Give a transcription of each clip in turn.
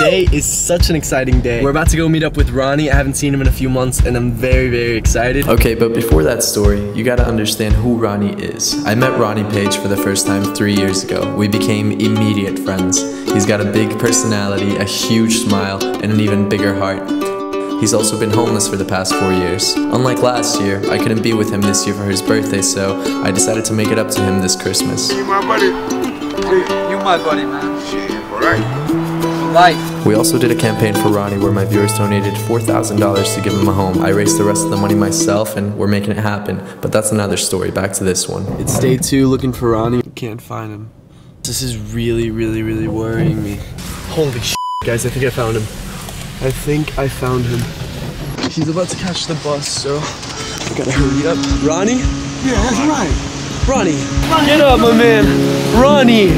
Today is such an exciting day. We're about to go meet up with Ronnie. I haven't seen him in a few months and I'm very, very excited. Okay, but before that story, you gotta understand who Ronnie is. I met Ronnie Page for the first time three years ago. We became immediate friends. He's got a big personality, a huge smile, and an even bigger heart. He's also been homeless for the past four years. Unlike last year, I couldn't be with him this year for his birthday, so I decided to make it up to him this Christmas. You my buddy. You my buddy, man. Shit, alright. Life. We also did a campaign for Ronnie where my viewers donated $4,000 to give him a home. I raised the rest of the money myself and we're making it happen. But that's another story. Back to this one. It's day two looking for Ronnie. Can't find him. This is really, really, really worrying me. Holy sh! Guys, I think I found him. I think I found him. He's about to catch the bus, so I gotta hurry up. Ronnie? Yeah, that's right. Ronnie! Get up, my man! Ronnie!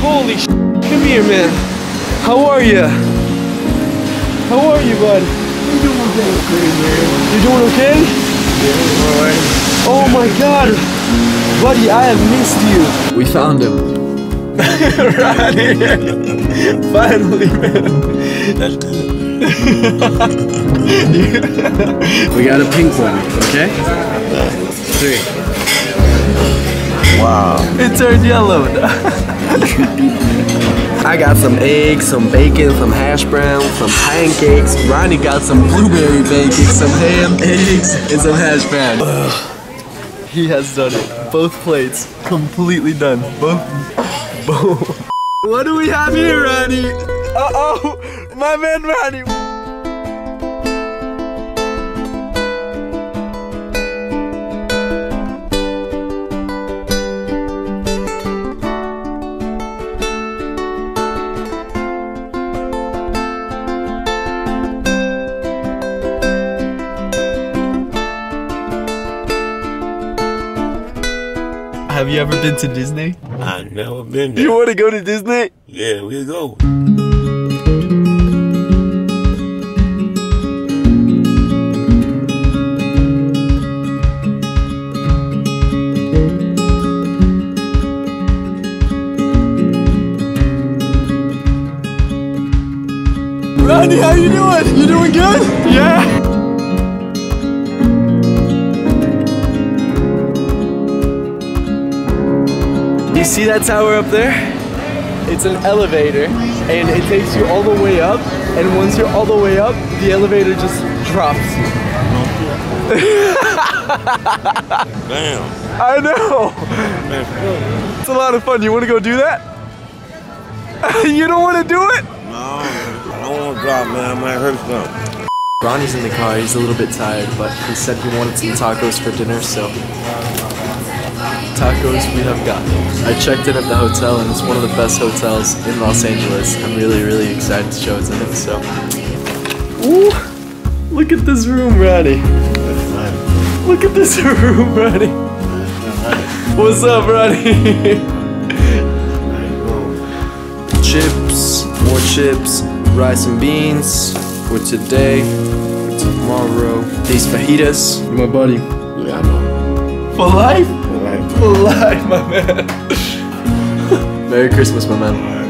Holy sh! Come here, man. How are you? How are you, bud? You doing okay, man? You doing okay? Yeah, alright. Oh my god! Buddy, I have missed you. We found him. Ronnie! Finally, man. That's good. We got a pink one, okay? Three. Wow. It turned yellow. I got some eggs, some bacon, some hash browns, some pancakes. Ronnie got some blueberry pancakes, some ham, eggs, and some hash browns. He has done it. Both plates, completely done. Both. Boom. What do we have here, Ronnie? Uh oh, my man Ronnie. Have you ever been to Disney? I've never been there. You want to go to Disney? Yeah, we go. Ronnie, how you doing? You doing good? Yeah. See that tower up there? It's an elevator and it takes you all the way up and once you're all the way up, the elevator just drops you. Damn. I know. Man. It's a lot of fun. You want to go do that? you don't want to do it? No, I don't want to drop, man. I might hurt something. Ronnie's in the car. He's a little bit tired, but he said he wanted some tacos for dinner, so tacos we have got. I checked in at the hotel, and it's one of the best hotels in Los Angeles. I'm really, really excited to show it to him. So, Ooh, look at this room, Ronnie. Look at this room, Ronnie. What's up, Ronnie? chips, more chips, rice and beans for today, for tomorrow. These fajitas. You my buddy. Yeah, I know. For life? Right. My man. Merry Christmas, my man.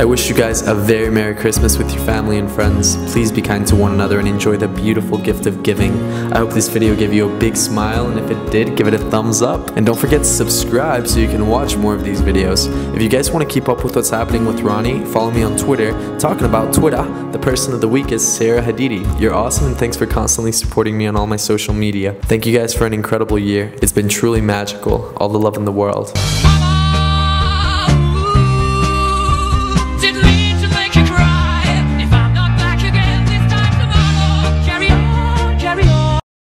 I wish you guys a very Merry Christmas with your family and friends. Please be kind to one another and enjoy the beautiful gift of giving. I hope this video gave you a big smile, and if it did, give it a thumbs up. And don't forget to subscribe so you can watch more of these videos. If you guys want to keep up with what's happening with Ronnie, follow me on Twitter. Talking about Twitter, the person of the week is Sarah Hadidi. You're awesome, and thanks for constantly supporting me on all my social media. Thank you guys for an incredible year. It's been truly magical. All the love in the world.